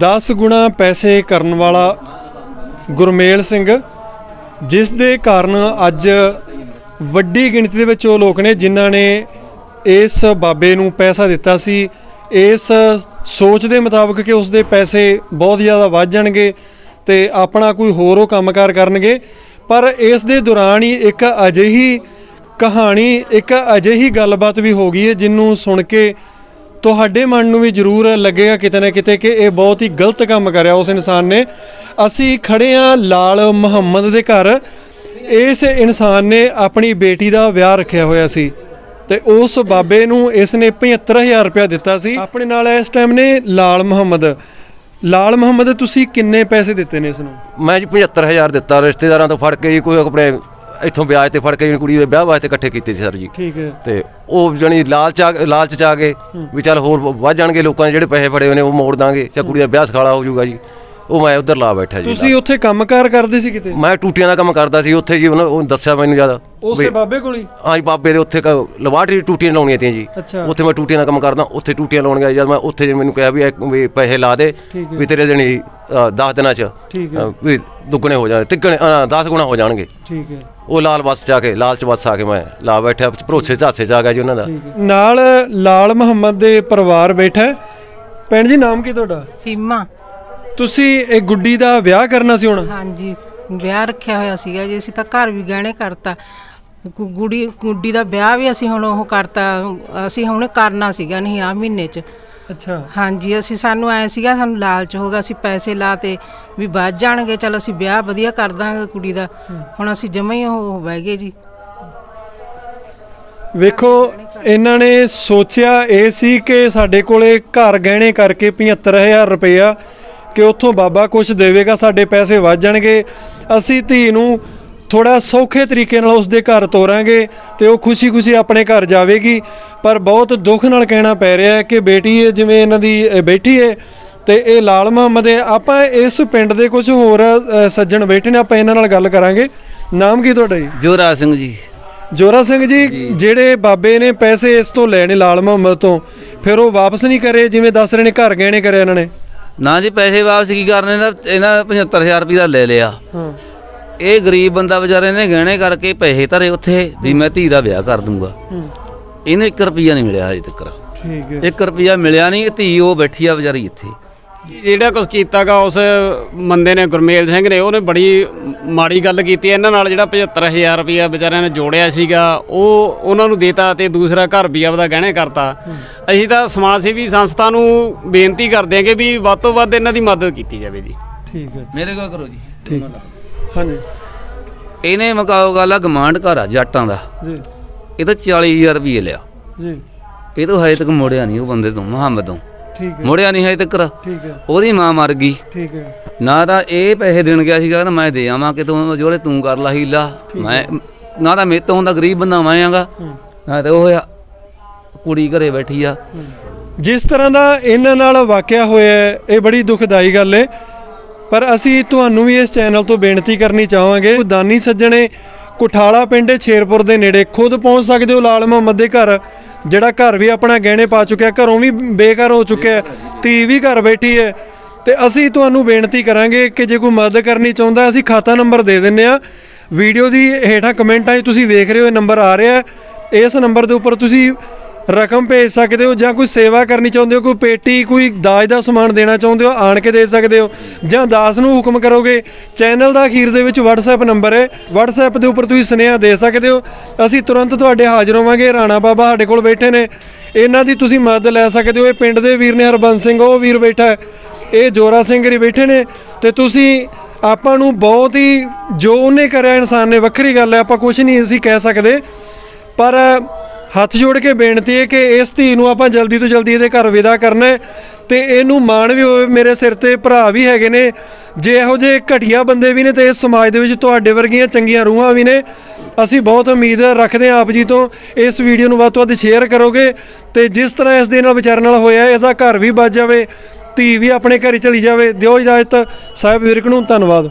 10 ਗੁਣਾ ਪੈਸੇ ਕਰਨ ਵਾਲਾ ਗੁਰਮੇਲ ਸਿੰਘ, ਜਿਸ ਦੇ ਕਾਰਨ ਅੱਜ ਵੱਡੀ ਗਿਣਤੀ ਦੇ ਵਿੱਚ ਉਹ ਲੋਕ ਨੇ, ਜਿਨ੍ਹਾਂ ਨੇ ਇਸ ਬਾਬੇ ਨੂੰ ਪੈਸਾ ਦਿੱਤਾ ਸੀ। ਇਸ ਸੋਚ ਦੇ ਮੁਤਾਬਕ ਕਿ ਉਸ ਦੇ ਪੈਸੇ ਬਹੁਤ ਜ਼ਿਆਦਾ ਵੱਧ ਜਾਣਗੇ ਤੇ ਆਪਣਾ ਕੋਈ ਹੋਰ ਉਹ ਕੰਮਕਾਰ ਕਰਨਗੇ। ਪਰ ਇਸ ਦੇ ਦੌਰਾਨ ਹੀ ਇੱਕ ਅਜਿਹੀ ਕਹਾਣੀ, ਇੱਕ ਅਜਿਹੀ ਗੱਲਬਾਤ ਵੀ ਹੋ ਗਈ ਹੈ ਜਿਹਨੂੰ ਸੁਣ ਕੇ ਤੁਹਾਡੇ ਮਨ ਨੂੰ ਵੀ ਜ਼ਰੂਰ ਲੱਗੇਗਾ ਕਿਤੇ ਨਾ ਕਿਤੇ ਕਿ ਇਹ ਬਹੁਤ ਹੀ ਗਲਤ ਕੰਮ ਕਰਿਆ ਉਸ ਇਨਸਾਨ ਨੇ। ਅਸੀਂ ਖੜੇ ਆ ਲਾਲ ਮੁਹੰਮਦ ਦੇ ਘਰ। ਇਸ ਇਨਸਾਨ ਨੇ ਆਪਣੀ ਬੇਟੀ ਦਾ ਵਿਆਹ ਰੱਖਿਆ ਹੋਇਆ ਸੀ ਤੇ ਉਸ ਬਾਬੇ ਨੂੰ ਇਸ ਨੇ 75000 ਰੁਪਇਆ ਦਿੱਤਾ ਸੀ। ਆਪਣੇ ਨਾਲ ਇਸ ਟਾਈਮ ਨੇ ਲਾਲ ਮੁਹੰਮਦ। ਲਾਲ ਮੁਹੰਮਦ, ਤੁਸੀਂ ਕਿੰਨੇ ਪੈਸੇ ਦਿੱਤੇ ਨੇ ਇਸ ਨੂੰ? ਮੈਂ ਜੀ 75000 ਦਿੱਤਾ, ਰਿਸ਼ਤੇਦਾਰਾਂ ਤੋਂ ਫੜ ਕੇ ਜੀ, ਕੋਈ ਆਪਣੇ ਇੱਥੋਂ ਵਿਆਜ ਤੇ ਫੜ ਕੇ ਜੀ ਕੁੜੀ ਦੇ ਵਿਆਹ ਵਾਸਤੇ ਇਕੱਠੇ ਕੀਤੇ ਸੀ ਸਰ ਜੀ। ਠੀਕ ਹੈ। ਤੇ ਉਹ ਜਣੀ ਲਾਲਚ ਆ ਲਾਲਚ ਚ ਆ ਗਏ ਵੀ ਚੱਲ ਹੋਰ ਵੱਧ ਜਾਣਗੇ ਲੋਕਾਂ ਦੇ ਜਿਹੜੇ ਪੈਸੇ ਫੜੇ ਹੋਏ ਨੇ ਉਹ ਮੋੜ ਦਾਂਗੇ ਜਾਂ ਕੁੜੀ ਦਾ ਵਿਆਹ ਸਖਾਲਾ ਹੋ ਜਾਊਗਾ ਜੀ। ਉਹ ਮੈਂ ਉਧਰ ਲਾ ਬੈਠਾ ਜੀ ਤੁਸੀਂ ਉੱਥੇ ਕੰਮਕਾਰ ਕਰਦੇ ਸੀ ਕਿਤੇ? ਮੈਂ ਟੂਟੀਆਂ ਦਾ ਕੰਮ ਕਰਦਾ ਸੀ ਉੱਥੇ ਜੀ ਉਹਨਾਂ ਉਹ ਦੱਸਿਆ ਮੈਨੂੰ ਜ਼ਿਆਦਾ। ਉਸੇ ਬਾਬੇ ਕੋਲ ਹੀ? ਹਾਂ ਜੀ ਬਾਬੇ ਦੇ ਉੱਥੇ ਲਵਾਟਰੀ ਟੂਟੀਆਂ ਲਾਉਣੀਆਂ ਤੀਆਂ ਜੀ। ਉੱਥੇ ਮੈਂ ਟੂਟੀਆਂ ਦਾ ਕੰਮ ਕਰਦਾ ਉੱਥੇ ਟੂਟੀਆਂ ਲਾਉਣ ਗਿਆ ਜਦ ਮੈਂ ਉੱਥੇ ਜੇ ਮੈਨੂੰ ਕਿਹਾ ਵੀ ਪੈਸੇ ਲਾ ਦੇ। ਵੀ ਤੇਰੇ ਜਣੀ 10 ਦਿਨਾਂ ਚ ਠੀਕ ਹੈ। ਅ, ਵੀ ਦੁੱਗਣੇ ਹੋ ਜਾਣਗੇ ਤਿੱਗਣੇ 10 ਗੁਣਾ ਹੋ ਜਾਣਗੇ। ਠੀਕ ਹੈ। ਉਹ ਲਾਲ ਬੱਸ ਆ ਕੇ ਲਾਲ ਚ ਬੱਸ ਆ ਕੇ ਮੈਂ ਲਾ ਬੈਠਿਆ ਭਰੋਸੇ ਝਾਸੇ ਆ ਗਿਆ ਜੀ ਉਹਨਾਂ ਦਾ। ਨਾਲ ਲਾਲ ਮੁਹੰਮਦ ਦੇ ਪਰਿਵਾਰ ਬੈਠਾ। ਭੈਣ ਜੀ ਨਾਮ ਕੀ ਤੁਹਾਡਾ? ਸੀਮਾ। ਤੁਸੀਂ ਇਹ ਗੁੱਡੀ ਦਾ ਵਿਆਹ ਕਰਨਾ ਸੀ ਹੁਣ? ਹਾਂਜੀ ਵਿਆਹ ਰੱਖਿਆ ਹੋਇਆ ਸੀਗਾ ਜੀ ਅਸੀਂ ਤਾਂ ਘਰ ਵੀ ਗਹਿਣੇ ਕਰਤਾ। ਗੁ- ਗੁੜੀ ਗੁੱਡੀ ਦਾ ਵਿਆਹ ਵੀ ਅਸੀਂ ਹੁਣ ਉਹ ਕਰਤਾ ਅਸੀਂ ਹੁਣ ਕਰਨਾ ਸੀਗਾ ਨਹੀਂ ਆ ਮਹੀਨੇ 'ਚ। ਅੱਛਾ। ਹਾਂਜੀ ਅਸੀਂ ਸਾਨੂੰ ਐ ਸੀਗਾ ਸਾਨੂੰ ਲਾਲਚ ਹੋਗਾ ਅਸੀਂ ਪੈਸੇ ਲਾਤੇ ਵੀ ਵੱਧ ਜਾਣਗੇ ਚਲ ਅਸੀਂ ਵਿਆਹ ਵਧੀਆ ਕਰ ਦਾਂਗੇ ਕੁੜੀ ਦਾ। ਹੁਣ ਅਸੀਂ ਜਮਾ ਹੀ ਉਹ ਬਹਿ ਗਏ ਜੀ। ਵੇਖੋ ਇਹਨਾਂ ਨੇ ਸੋਚਿਆ ਇਹ ਸੀ ਕਿ ਸਾਡੇ ਕੋਲੇ ਘਰ ਗਹਿਣੇ ਕਰਕੇ 75000 ਰੁਪਇਆ ਕਿ ਉੱਥੋਂ ਬਾਬਾ ਕੁਝ ਦੇਵੇਗਾ ਸਾਡੇ ਪੈਸੇ ਵੱਧ ਜਾਣਗੇ। ਅਸੀਂ ਧੀ ਨੂੰ ਥੋੜਾ ਸੌਖੇ ਤਰੀਕੇ ਨਾਲ ਉਸ ਦੇ ਘਰ ਤੋਰਾਂਗੇ ਤੇ ਉਹ ਖੁਸ਼ੀ-ਖੁਸ਼ੀ ਆਪਣੇ ਘਰ ਜਾਵੇਗੀ। ਪਰ ਬਹੁਤ ਦੁੱਖ ਨਾਲ ਕਹਿਣਾ ਪੈ ਰਿਹਾ ਹੈ ਕਿ ਬੇਟੀ ਇਹ ਜਿਵੇਂ ਇਹਨਾਂ ਦੀ ਬੈਠੀ ਹੈ ਤੇ ਇਹ ਲਾਲ ਮੁਹੰਮਦ ਹੈ। ਆਪਾਂ ਇਸ ਪਿੰਡ ਦੇ ਕੁਝ ਹੋਰ ਸੱਜਣ ਬੈਠੇ ਨੇ ਆਪਾਂ ਇਹਨਾਂ ਨਾਲ ਗੱਲ ਕਰਾਂਗੇ। ਨਾਮ ਕੀ ਤੁਹਾਡਾ ਜੀ? ਜੋਰਾ ਸਿੰਘ ਜੀ। ਜੋਰਾ ਸਿੰਘ ਜੀ ਜਿਹੜੇ ਬਾਬੇ ਨੇ ਪੈਸੇ ਇਸ ਤੋਂ ਲੈਣੇ ਲਾਲ ਮੁਹੰਮਦ ਤੋਂ ਫਿਰ ਉਹ ਵਾਪਸ ਨਹੀਂ ਕਰੇ ਜਿਵੇਂ ਦੱਸ ਰਹੇ ਨੇ ਘਰ ਗਹਿਣੇ ਕਰਿਆ ਇਹਨਾਂ ਨੇ? ਨਾ ਜੀ ਪੈਸੇ ਵਾਪਸ ਕੀ ਕਰਨੇ ਦਾ ਇਹਨਾਂ 75000 ਰੁਪਏ ਦਾ ਲੈ ਲਿਆ। ਹਾਂ। ਇਹ ਗਰੀਬ ਬੰਦਾ ਵਿਚਾਰੇ ਨੇ ਗਹਿਣੇ ਕਰਕੇ ਪੈਸੇ ਧਰੇ ਉੱਥੇ ਵੀ ਮੈਂ ਧੀ ਦਾ ਵਿਆਹ ਕਰ ਦੂੰਗਾ। ਇਹਨੂੰ 1 ਰੁਪਿਆ ਨਹੀਂ ਮਿਲਿਆ ਹਜੇ ਤੱਕ। ਠੀਕ ਹੈ। 1 ਰੁਪਿਆ ਮਿਲਿਆ ਨਹੀਂ ਧੀ ਉਹ ਬੈਠੀ ਆ ਵਿਚਾਰੀ ਇੱਥੇ। ਜਿਹੜਾ ਕੁਝ ਕੀਤਾਗਾ ਉਸ ਬੰਦੇ ਨੇ ਗੁਰਮੇਲ ਸਿੰਘ ਨੇ ਉਹਨੇ ਬੜੀ ਮਾੜੀ ਗੱਲ ਕੀਤੀ। ਇਹਨਾਂ ਨਾਲ ਜਿਹੜਾ 75000 ਰੁਪਇਆ ਵਿਚਾਰਿਆਂ ਨੇ ਜੋੜਿਆ ਸੀਗਾ ਉਹ ਉਹਨਾਂ ਨੂੰ ਦੇਤਾ ਤੇ ਦੂਸਰਾ ਘਰ ਵੀ ਆਪਦਾ ਗਹਿਣੇ ਕਰਤਾ। ਅਸੀਂ ਤਾਂ ਸਮਾਜ ਸੇਵੀ ਸੰਸਥਾ ਨੂੰ ਬੇਨਤੀ ਕਰਦੇ ਹਾਂ ਕਿ ਵੀ ਵੱਧ ਤੋਂ ਵੱਧ ਇਹਨਾਂ ਦੀ ਮਦਦ ਕੀਤੀ ਜਾਵੇ ਜੀ। ਠੀਕ ਹੈ। ਮੇਰੇ ਕੋਲ ਕਰੋ ਜੀ। ਠੀਕ। ਹਾਂਜੀ। ਇਹਨੇ ਮਕਾਓ ਗੱਲ ਆ ਗਮਾਂਡ ਘਰ ਆ ਜੱਟਾਂ ਦਾ। ਜੀ। ਇਹ ਤਾਂ 40000 ਰੁਪਏ ਲਿਆ। ਜੀ। ਇਹ ਤੋਂ ਹਜੇ ਤੱਕ ਮੁੜਿਆ ਨਹੀਂ ਉਹ ਬੰਦੇ ਤੋਂ ਮੁਹੰਮਦ ਤੋਂ। ਠੀਕ ਹੈ। ਮੁੜਿਆ ਨਹੀਂ ਹਜੇ ਤੱਕ। ਠੀਕ ਹੈ। ਉਹਦੀ ਮਾਂ ਮਰ ਗਈ। ਠੀਕ ਹੈ। ਨਾ ਤਾਂ ਇਹ ਪੈਸੇ ਦੇਣ ਗਿਆ ਸੀਗਾ ਨਾ ਮੈਂ ਦੇ ਆਵਾਂ ਕਿ ਤੂੰ ਜੋਰੇ ਤੂੰ ਕਰ ਲਾ ਹੀਲਾ। ਮੈਂ ਨਾ ਤਾਂ ਮੇਰੇ ਤੋਂ ਹੁੰਦਾ ਗਰੀਬ ਬੰਦਾ ਮੈਂ ਆਂਗਾ। ਨਾ ਤੇ ਉਹ ਆ ਕੁੜੀ ਘਰੇ ਬੈਠੀ ਆ। ਜਿਸ ਤਰ੍ਹਾਂ ਦਾ ਇਹਨਾਂ ਨਾਲ ਵਾਕਿਆ ਹੋਇਆ ਇਹ ਬੜੀ ਦੁਖਦਾਈ ਗੱਲ ਹੈ। ਪਰ ਅਸੀਂ ਤੁਹਾਨੂੰ ਵੀ ਇਸ ਚੈਨਲ ਤੋਂ ਬੇਨਤੀ ਕਰਨੀ ਚਾਹਾਂਗੇ ਦਾਨੀ ਸੱਜਣੇ ਕੁਠਾਲਾ ਪਿੰਡ ਹੈ, ਸ਼ੇਰਪੁਰ ਦੇ ਨੇੜੇ ਖੁਦ ਪਹੁੰਚ ਸਕਦੇ ਹੋ ਲਾਲ ਮੁਹੰਮਦ ਦੇ ਘਰ। ਜਿਹੜਾ ਘਰ ਵੀ ਆਪਣਾ ਗਹਿਣੇ ਪਾ ਚੁੱਕਿਆ ਘਰੋਂ ਵੀ ਬੇਘਰ ਹੋ ਚੁੱਕਿਆ ਧੀ ਵੀ ਘਰ ਬੈਠੀ ਹੈ। ਤੇ ਅਸੀਂ ਤੁਹਾਨੂੰ ਬੇਨਤੀ ਕਰਾਂਗੇ ਕਿ ਜੇ ਕੋਈ ਮਦਦ ਕਰਨੀ ਚਾਹੁੰਦਾ ਅਸੀਂ ਖਾਤਾ ਨੰਬਰ ਦੇ ਦਿੰਨੇ ਆ ਵੀਡੀਓ ਦੀ ਹੇਠਾਂ ਕਮੈਂਟਾਂ 'ਚ ਤੁਸੀਂ ਵੇਖ ਰਹੇ ਹੋ ਇਹ ਨੰਬਰ ਆ ਰਿਹਾ। ਇਸ ਨੰਬਰ ਦੇ ਉੱਪਰ ਤੁਸੀਂ ਰਕਮ ਭੇਜ ਸਕਦੇ ਹੋ ਜਾਂ ਕੋਈ ਸੇਵਾ ਕਰਨੀ ਚਾਹੁੰਦੇ ਹੋ, ਕੋਈ ਪੇਟੀ, ਕੋਈ ਦਾਜ ਦਾ ਸਮਾਨ ਦੇਣਾ ਚਾਹੁੰਦੇ ਹੋ, ਆਣ ਕੇ ਦੇ ਸਕਦੇ ਹੋ ਜਾਂ ਦਾਸ ਨੂੰ ਹੁਕਮ ਕਰੋਗੇ, ਚੈਨਲ ਦਾ ਅਖੀਰ ਦੇ ਵਿੱਚ WhatsApp ਨੰਬਰ ਹੈ, WhatsApp ਦੇ ਉੱਪਰ ਤੁਸੀਂ ਸੁਨੇਹਾ ਦੇ ਸਕਦੇ ਹੋ, ਅਸੀਂ ਤੁਰੰਤ ਤੁਹਾਡੇ ਹਾਜ਼ਰ ਹੋਵਾਂਗੇ, ਰਾਣਾ ਬਾਬਾ ਸਾਡੇ ਕੋਲ ਬੈਠੇ ਨੇ, ਇਹਨਾਂ ਦੀ ਤੁਸੀਂ ਮਦਦ ਲੈ ਸਕਦੇ ਹੋ, ਇਹ ਪਿੰਡ ਦੇ ਵੀਰ ਨੇ ਹਰਬੰਸ ਸਿੰਘ, ਉਹ ਵੀਰ ਬੈਠਾ ਹੈ, ਇਹ ਜੋਰਾ ਸਿੰਘ ਜੀ ਬੈਠੇ ਨੇ, ਤੇ ਤੁਸੀਂ ਆਪਾਂ ਨੂੰ ਬਹੁਤ ਹੀ, ਜੋ ਉਹਨੇ ਕਰਿਆ ਇਨਸਾਨ ਨੇ, ਵੱਖਰੀ ਗੱਲ ਹੈ, ਆਪਾਂ ਕੁਝ ਨਹੀਂ ਅਸੀਂ ਕਹਿ ਸਕਦੇ, ਪਰ ਹੱਥ ਜੋੜ ਕੇ ਬੇਨਤੀ ਹੈ ਕਿ ਇਸ ਧੀ ਨੂੰ ਆਪਾਂ ਜਲਦੀ ਤੋਂ ਜਲਦੀ ਇਹਦੇ ਘਰ ਵਿਦਾ ਕਰਨਾ ਹੈ ਤੇ ਇਹਨੂੰ ਮਾਣ ਵੀ ਹੋਵੇ, ਮੇਰੇ ਸਿਰ ਤੇ ਭਰਾ ਵੀ ਹੈਗੇ ਨੇ। ਜੇ ਇਹੋ ਜਿਹੇ ਘਟੀਆ ਬੰਦੇ ਵੀ ਨੇ ਤੇ ਇਸ ਸਮਾਜ ਦੇ ਵਿੱਚ ਤੁਹਾਡੇ ਵਰਗੀਆਂ ਚੰਗੀਆਂ ਰੂਹਾਂ ਵੀ ਨੇ, ਅਸੀਂ ਬਹੁਤ ਉਮੀਦ ਰੱਖਦੇ ਹਾਂ ਆਪ ਜੀ ਤੋਂ ਇਸ ਵੀਡੀਓ ਨੂੰ ਵੱਧ ਤੋਂ ਵੱਧ ਸ਼ੇਅਰ ਕਰੋਗੇ ਤੇ ਜਿਸ ਤਰ੍ਹਾਂ ਇਸ ਦੇ ਨਾਲ ਵਿਚਾਰ ਨਾਲ ਹੋਇਆ, ਇਹਦਾ ਘਰ ਵੀ ਬਚ ਜਾਵੇ, ਧੀ ਵੀ ਆਪਣੇ ਘਰ ਚਲੀ ਜਾਵੇ। ਦਿਓ ਇਜਾਜ਼ਤ, ਸਾਹਿਬ ਵਿਰਕ ਨੂੰ ਧੰਨਵਾਦ।